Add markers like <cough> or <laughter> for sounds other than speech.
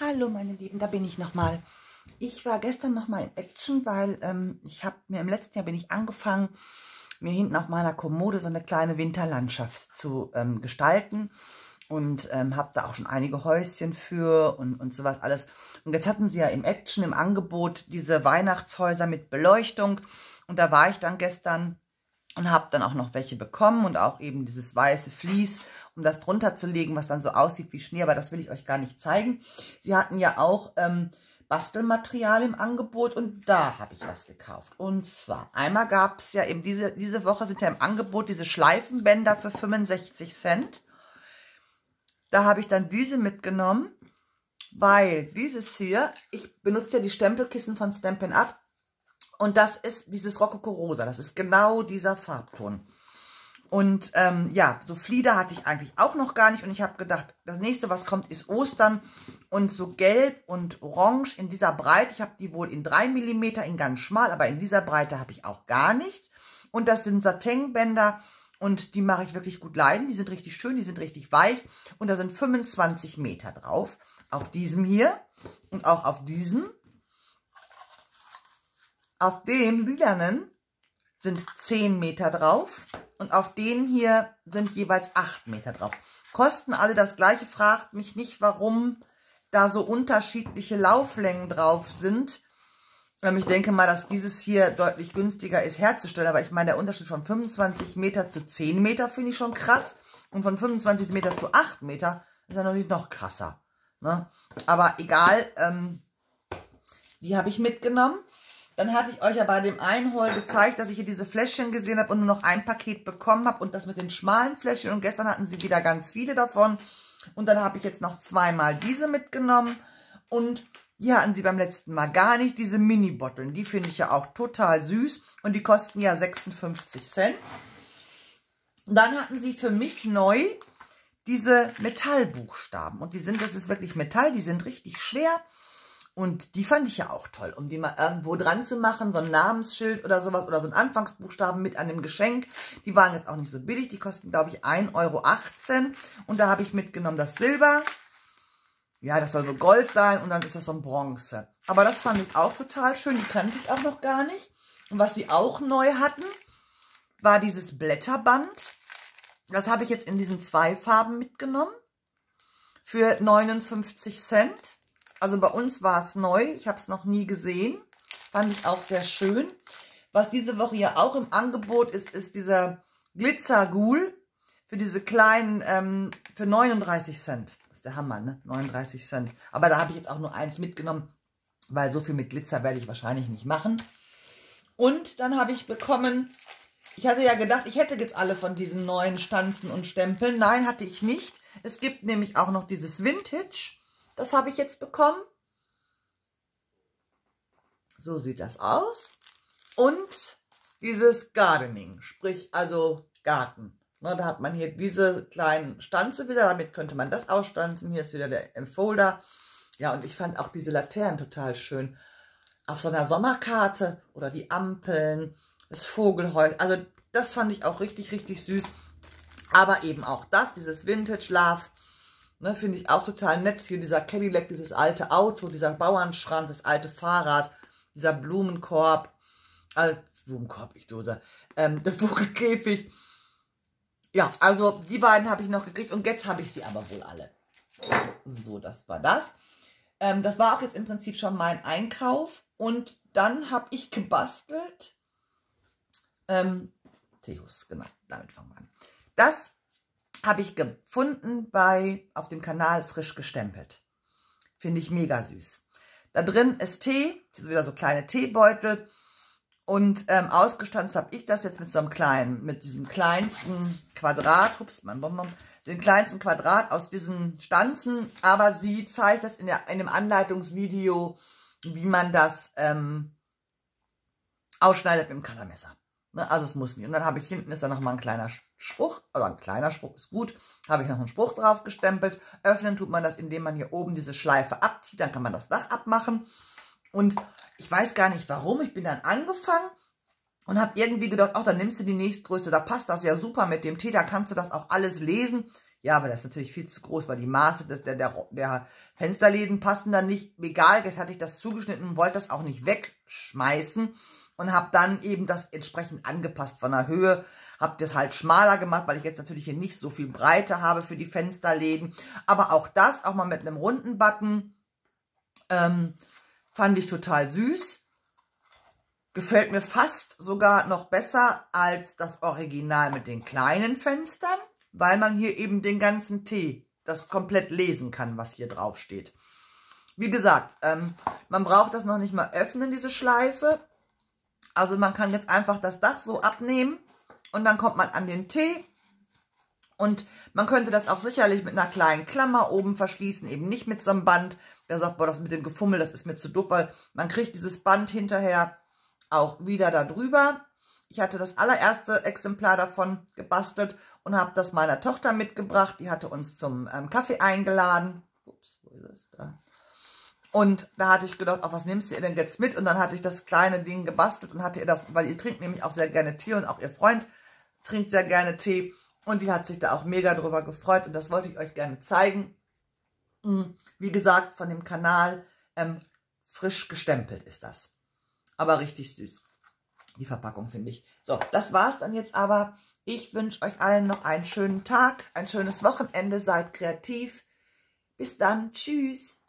Hallo meine Lieben, da bin ich nochmal. Ich war gestern nochmal in Action, weil ähm, ich habe mir im letzten Jahr bin ich angefangen, mir hinten auf meiner Kommode so eine kleine Winterlandschaft zu ähm, gestalten und ähm, habe da auch schon einige Häuschen für und, und sowas alles. Und jetzt hatten sie ja im Action im Angebot diese Weihnachtshäuser mit Beleuchtung und da war ich dann gestern und habe dann auch noch welche bekommen und auch eben dieses weiße Vlies, um das drunter zu legen, was dann so aussieht wie Schnee, aber das will ich euch gar nicht zeigen. Sie hatten ja auch ähm, Bastelmaterial im Angebot und da habe ich was gekauft. Und zwar, einmal gab es ja eben diese, diese Woche sind ja im Angebot diese Schleifenbänder für 65 Cent. Da habe ich dann diese mitgenommen, weil dieses hier, ich benutze ja die Stempelkissen von Stampin' Up und das ist dieses Rokoko Rosa. Das ist genau dieser Farbton. Und ähm, ja, so Flieder hatte ich eigentlich auch noch gar nicht. Und ich habe gedacht, das nächste, was kommt, ist Ostern. Und so gelb und orange in dieser Breite. Ich habe die wohl in 3 mm, in ganz schmal. Aber in dieser Breite habe ich auch gar nichts. Und das sind Satinbänder. Und die mache ich wirklich gut leiden. Die sind richtig schön, die sind richtig weich. Und da sind 25 Meter drauf. Auf diesem hier und auch auf diesem. Auf dem lilanen sind 10 Meter drauf und auf denen hier sind jeweils 8 Meter drauf. Kosten alle das gleiche, fragt mich nicht, warum da so unterschiedliche Lauflängen drauf sind. Ähm, ich denke mal, dass dieses hier deutlich günstiger ist herzustellen, aber ich meine, der Unterschied von 25 Meter zu 10 Meter finde ich schon krass und von 25 Meter zu 8 Meter ist ja natürlich noch krasser. Ne? Aber egal, ähm, die habe ich mitgenommen. Dann hatte ich euch ja bei dem Einhol gezeigt, dass ich hier diese Fläschchen gesehen habe und nur noch ein Paket bekommen habe. Und das mit den schmalen Fläschchen. Und gestern hatten sie wieder ganz viele davon. Und dann habe ich jetzt noch zweimal diese mitgenommen. Und die hatten sie beim letzten Mal gar nicht. Diese Mini-Botteln, die finde ich ja auch total süß. Und die kosten ja 56 Cent. dann hatten sie für mich neu diese Metallbuchstaben. Und die sind, das ist wirklich Metall, die sind richtig schwer. Und die fand ich ja auch toll, um die mal irgendwo dran zu machen, so ein Namensschild oder sowas oder so ein Anfangsbuchstaben mit einem Geschenk. Die waren jetzt auch nicht so billig, die kosten, glaube ich, 1,18 Euro. Und da habe ich mitgenommen das Silber. Ja, das soll so Gold sein und dann ist das so ein Bronze. Aber das fand ich auch total schön, die kannte ich auch noch gar nicht. Und was sie auch neu hatten, war dieses Blätterband. Das habe ich jetzt in diesen zwei Farben mitgenommen. Für 59 Cent. Also bei uns war es neu. Ich habe es noch nie gesehen. Fand ich auch sehr schön. Was diese Woche ja auch im Angebot ist, ist dieser Glitzergul für diese kleinen, ähm, für 39 Cent. Das ist der Hammer, ne? 39 Cent. Aber da habe ich jetzt auch nur eins mitgenommen, weil so viel mit Glitzer werde ich wahrscheinlich nicht machen. Und dann habe ich bekommen, ich hatte ja gedacht, ich hätte jetzt alle von diesen neuen Stanzen und Stempeln. Nein, hatte ich nicht. Es gibt nämlich auch noch dieses Vintage. Das habe ich jetzt bekommen. So sieht das aus. Und dieses Gardening, sprich also Garten. Ne, da hat man hier diese kleinen Stanze wieder, damit könnte man das ausstanzen. Hier ist wieder der Folder. Ja, und ich fand auch diese Laternen total schön. Auf so einer Sommerkarte oder die Ampeln, das Vogelhäus. Also das fand ich auch richtig, richtig süß. Aber eben auch das, dieses Vintage Love Ne, Finde ich auch total nett. Hier dieser Cadillac, dieses alte Auto, dieser Bauernschrank, das alte Fahrrad, dieser Blumenkorb. Äh, Blumenkorb, ich dose. Ähm, <laughs> der Vogelkäfig. Ja, also die beiden habe ich noch gekriegt und jetzt habe ich sie aber wohl alle. So, das war das. Ähm, das war auch jetzt im Prinzip schon mein Einkauf. Und dann habe ich gebastelt. Ähm, Tehus, genau, damit fangen wir an. Das habe ich gefunden bei auf dem Kanal frisch gestempelt. Finde ich mega süß. Da drin ist Tee, das ist wieder so kleine Teebeutel und ähm, ausgestanzt habe ich das jetzt mit so einem kleinen, mit diesem kleinsten Quadrat, hups, mein Bonbon, den kleinsten Quadrat aus diesen Stanzen, aber sie zeigt das in, der, in dem Anleitungsvideo, wie man das ähm, ausschneidet mit dem Cuttermesser. Ne, also es muss nicht. Und dann habe ich hinten ist da nochmal ein kleiner Spruch, also ein kleiner Spruch ist gut, habe ich noch einen Spruch drauf gestempelt. Öffnen tut man das, indem man hier oben diese Schleife abzieht, dann kann man das Dach abmachen. Und ich weiß gar nicht warum, ich bin dann angefangen und habe irgendwie gedacht, ach, dann nimmst du die nächstgrößte, da passt das ja super mit dem Tee, da kannst du das auch alles lesen. Ja, aber das ist natürlich viel zu groß, weil die Maße des, der, der, der Fensterläden passen dann nicht. Egal, jetzt hatte ich das zugeschnitten und wollte das auch nicht wegschmeißen und habe dann eben das entsprechend angepasst von der Höhe. Habe das halt schmaler gemacht, weil ich jetzt natürlich hier nicht so viel Breite habe für die Fensterläden. Aber auch das, auch mal mit einem runden Button, ähm, fand ich total süß. Gefällt mir fast sogar noch besser als das Original mit den kleinen Fenstern, weil man hier eben den ganzen Tee, das komplett lesen kann, was hier drauf steht. Wie gesagt, ähm, man braucht das noch nicht mal öffnen, diese Schleife. Also man kann jetzt einfach das Dach so abnehmen und dann kommt man an den Tee. Und man könnte das auch sicherlich mit einer kleinen Klammer oben verschließen, eben nicht mit so einem Band. Wer sagt, boah, das mit dem Gefummel, das ist mir zu doof, weil man kriegt dieses Band hinterher auch wieder da drüber. Ich hatte das allererste Exemplar davon gebastelt und habe das meiner Tochter mitgebracht. Die hatte uns zum ähm, Kaffee eingeladen. Ups, wo ist es? Da. Und da hatte ich gedacht, ach, was nimmst du ihr denn jetzt mit? Und dann hatte ich das kleine Ding gebastelt und hatte ihr das, weil ihr trinkt nämlich auch sehr gerne Tee und auch ihr Freund trinkt sehr gerne Tee. Und die hat sich da auch mega drüber gefreut und das wollte ich euch gerne zeigen. Hm, wie gesagt, von dem Kanal ähm, frisch gestempelt ist das. Aber richtig süß. Die Verpackung finde ich. So, das war's dann jetzt aber. Ich wünsche euch allen noch einen schönen Tag, ein schönes Wochenende. Seid kreativ. Bis dann. Tschüss.